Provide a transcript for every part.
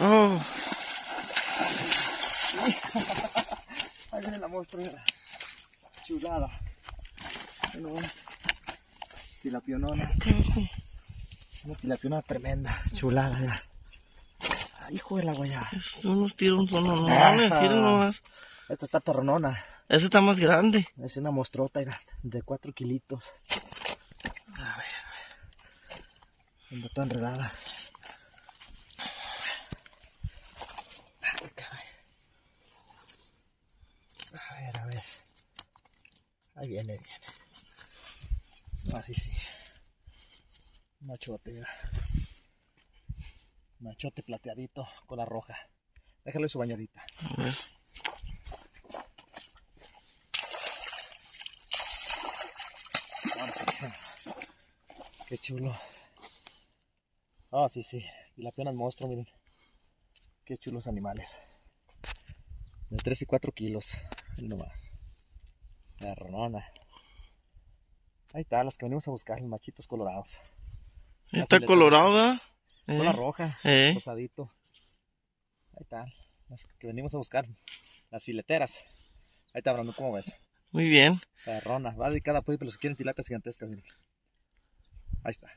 Oh. Ahí viene la muestra, mira. Chulada. Tilapionona. Una tilapionona tremenda. Chulada, mira. Ay, hijo de la guayaba. Son unos tiros, son miren nomás. Esta está perronona. Esa está más grande. Es una mostrota mira, de 4 kilitos. A ver, a ver. Toda enredada. Ay, caray. A ver, a ver. Ahí viene, viene. Así sí. Machote, mira. Machote plateadito con la roja. Déjale su bañadita. A ver. Ahora sí. Qué chulo. Ah, sí, sí. Y la pena monstruo, miren. Qué chulos animales. De 3 y 4 kilos. Miren nomás. La ronona. Ahí está, las que venimos a buscar, los machitos colorados. Está colorada. Con la roja, Eh. rosadito. Ahí está, las que venimos a buscar. Las fileteras. Ahí está, Brando, ¿cómo ves? Muy bien. Perrona, va dedicada a los que quieren tilapias gigantescas, miren. Ahí está.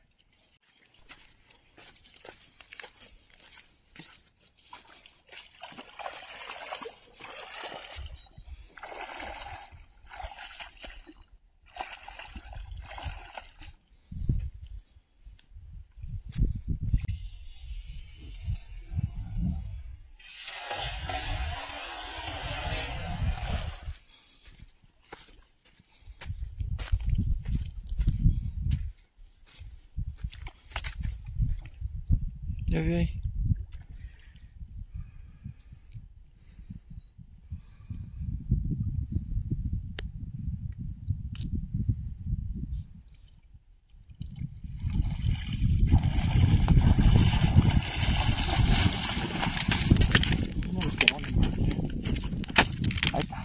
Ya vi ahí. ¿Cómo los quemó? Ahí está.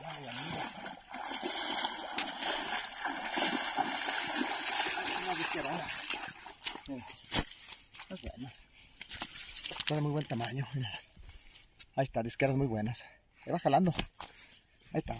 Vaya, mira. Mira. Las buenas. Tiene muy buen tamaño. Mira. Ahí está, disqueras muy buenas. Se va jalando. Ahí está.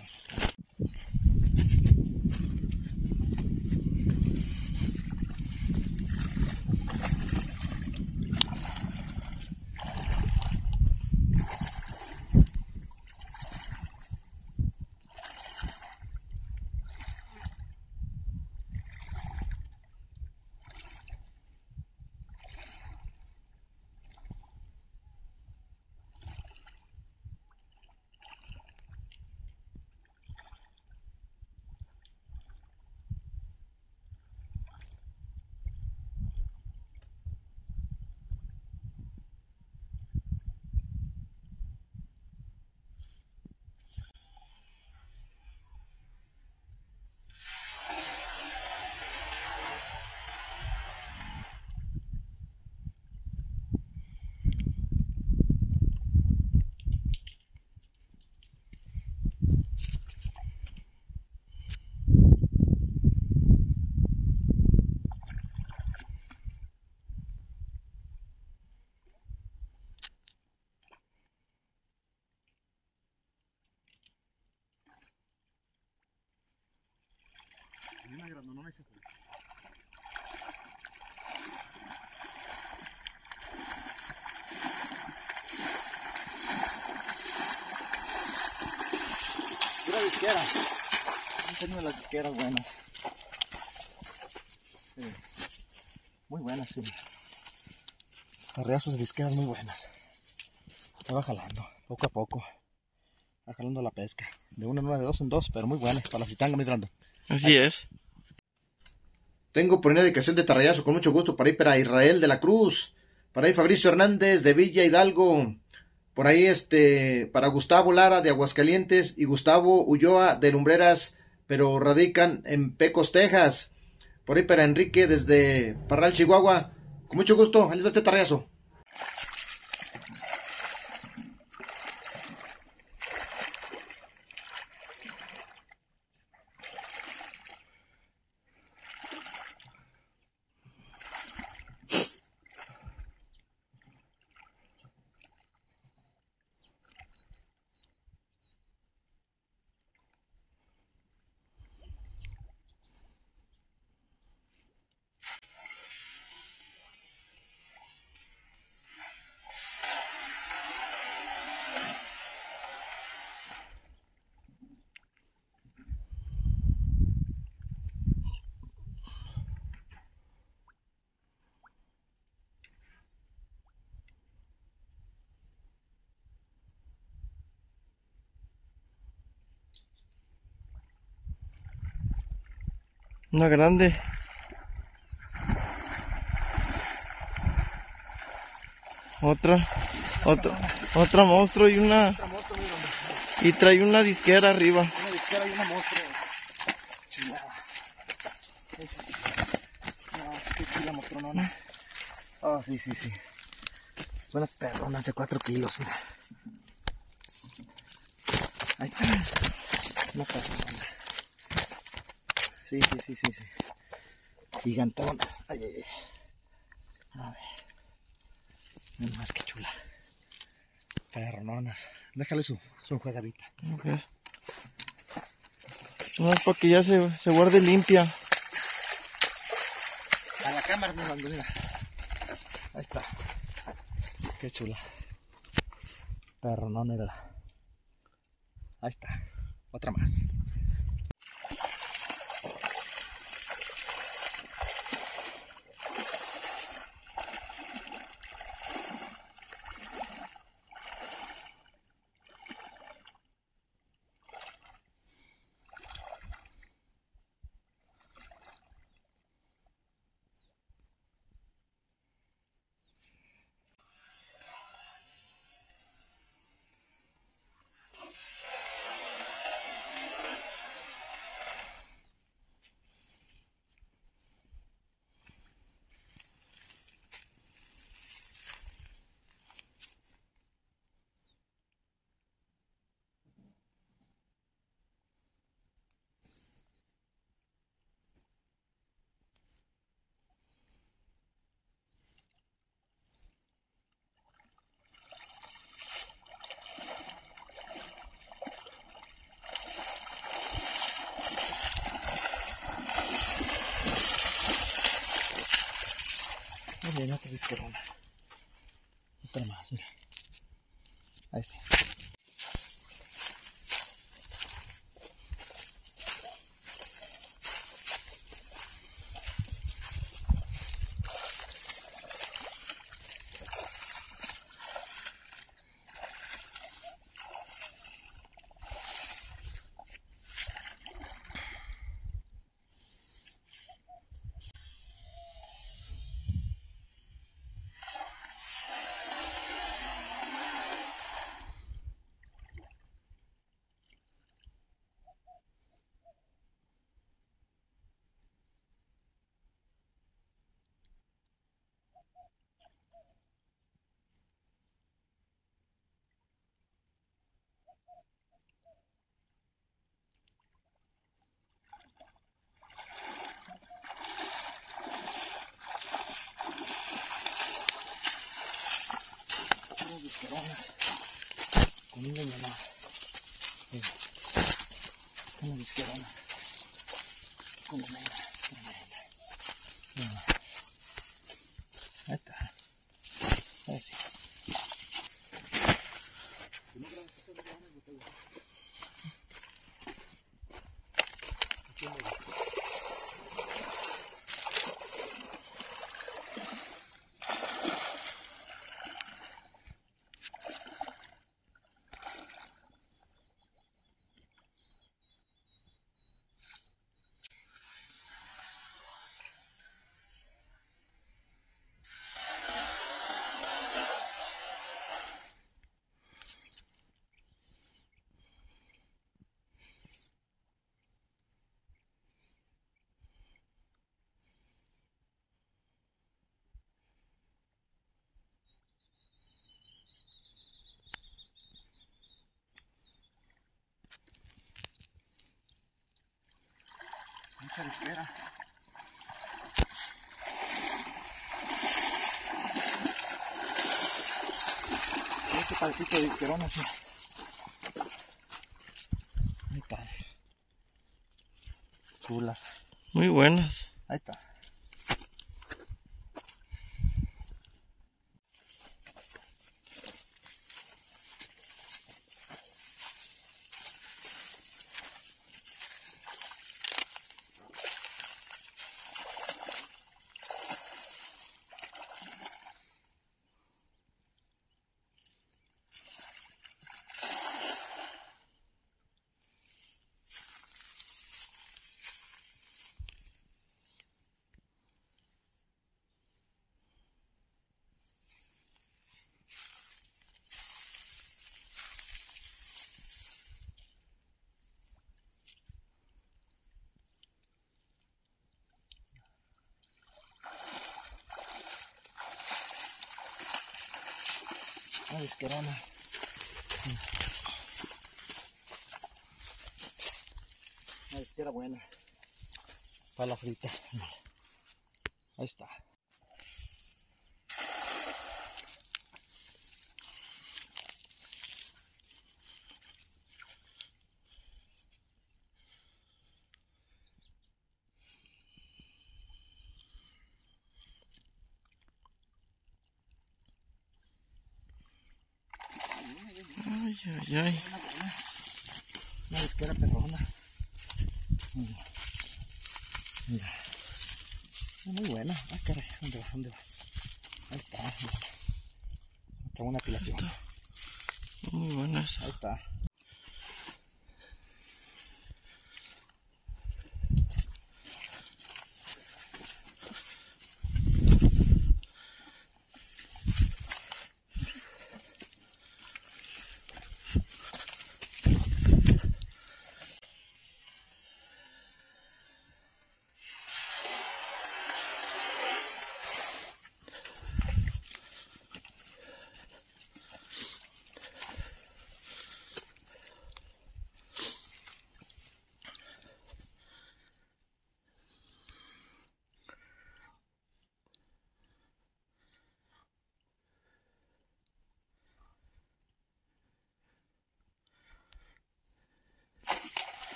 Fue. Pura disquera. enseño las disqueras buenas. Sí. Muy buenas, sí. Arreazos de disqueras muy buenas. Va jalando, poco a poco. Va jalando la pesca. De una en una, de dos en dos, pero muy buenas. Para la fritanga, muy grande. Así es. Tengo por una dedicación de Tarrayazo con mucho gusto para ir para Israel de la Cruz. Para ahí Fabricio Hernández de Villa Hidalgo. Por ahí este para Gustavo Lara de Aguascalientes y Gustavo Ulloa de Lumbreras, pero radican en Pecos, Texas. Por ahí para Enrique desde Parral, Chihuahua. Con mucho gusto, ahí este tarrayazo. Una grande. Otra. Otra. Otra monstruo y una. Y trae una disquera arriba. Una disquera y una monstruo. Chulada. No, qué chula mostronona. Oh, sí, sí, sí. Buenas perronas de 4 kilos. mira. Ahí está. Una perrona. Sí, sí, sí, sí, sí. Gigantona. Ay, ay, ay. A ver. Más que chula. Perrononas. Déjale su, su juegadita. Ok. No es para que ya se, se guarde limpia. A la cámara, mi mando, mira. Ahí está. Qué chula. Perronón era. Ahí está. Otra más. Muy bien, otra más, mira. Ahí está. こんな。ん。だな。うん。こん。なん。ですけどな。Mucha disquera. Este parecito de disquerona, sí. Ahí está. Chulas. Muy buenas. Ahí está. Una disquerona. Una disquera buena. Para la frita. Ahí está. Ay, ay, ay. Una disquera perrona. Mira. Mira. Muy buena. Ah, caray. ¿Dónde va? ¿Dónde va? Ahí está. mira. Otra una tilapia. Muy buenas. Ahí está.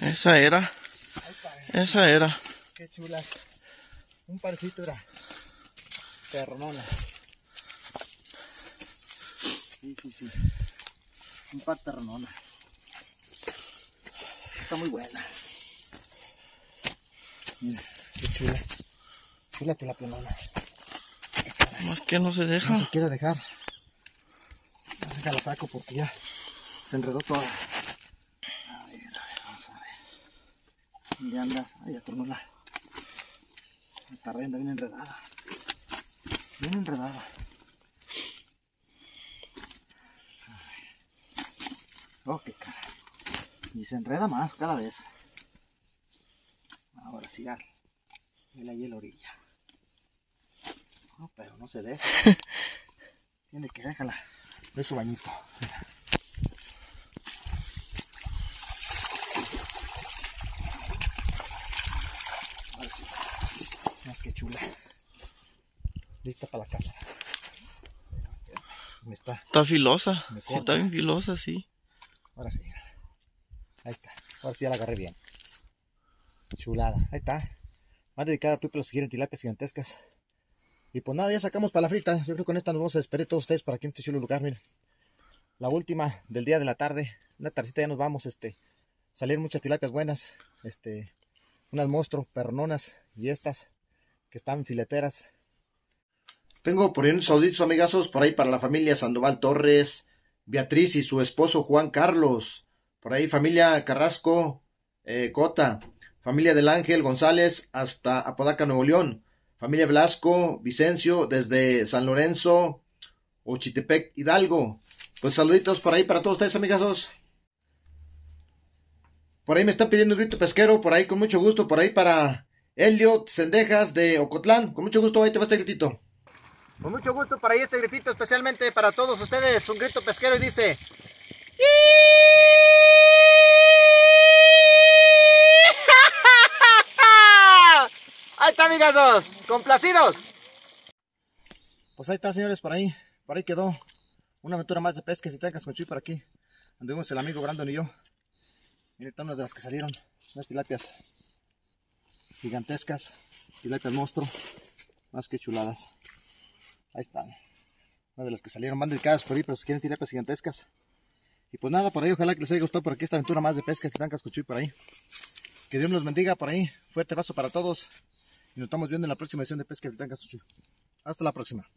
Esa era. Esa era. Qué chulas. Un parecito era. Perronona. Sí, sí, sí. Un par perronona. Está muy buena. Mira, qué chula. Chula la pelona. Más que no se No deja. se quiere dejar. Ya la saco porque ya se enredó toda. A ver, a ver, vamos a ¿Dónde anda? Ay, atornó la. Esta renda bien enredada. Bien enredada. Oh, qué cara. Y se enreda más cada vez. Ahora sí, ya. Vela ahí en la orilla. No, pero no se deja. Tiene que déjala. Ve su bañito. Mira. Ahora sí. Más que chula. Lista para la cámara. Me está. Está filosa. Me Sí, está bien filosa, sí. Ahora sí. Ahí está. Ahora sí ya la agarré bien. Chulada. Ahí está. Más dedicada a people los quieren tilapias gigantescas. Y pues nada, ya sacamos para la frita. Yo creo que con esta nos vamos a despedir todos ustedes para aquí en este chulo lugar. Miren. La última del día de la tarde. Una tardecita ya nos vamos. Este. Salieron muchas tilapias buenas. Este. Unas monstruos, perrononas. Y estas. Que están fileteras. Tengo por ahí unos saluditos amigazos por ahí para la familia Sandoval Torres, Beatriz y su esposo Juan Carlos, por ahí familia Carrasco, eh, Cota, familia del Ángel González hasta Apodaca, Nuevo León, familia Blasco, Vicencio desde San Lorenzo, Ochitepec, Hidalgo. Pues saluditos por ahí para todos ustedes amigazos. Por ahí me están pidiendo un grito pesquero, por ahí con mucho gusto, por ahí para Elliot Sendejas de Ocotlán, con mucho gusto ahí te va este gritito. Con mucho gusto para ahí este gritito especialmente para todos ustedes. Un grito pesquero y dice... Ahí está, amigazos. Complacidos. Pues ahí está, señores, por ahí. Por ahí quedó una aventura más de pesca y tengas con por aquí. Anduvimos el amigo Brandon y yo. Miren todas de las que salieron. Unas tilapias gigantescas. Tilapias monstruo. Más que chuladas. Ahí están. Una de las que salieron. Van delicadas por ahí, pero si quieren tilapias gigantescas. Y pues nada, por ahí ojalá que les haya gustado por aquí esta aventura más de pesca que con Chuy por ahí. Que Dios nos bendiga por ahí. Fuerte abrazo para todos. Y nos estamos viendo en la próxima edición de Pesca Capitán Chuy. Hasta la próxima.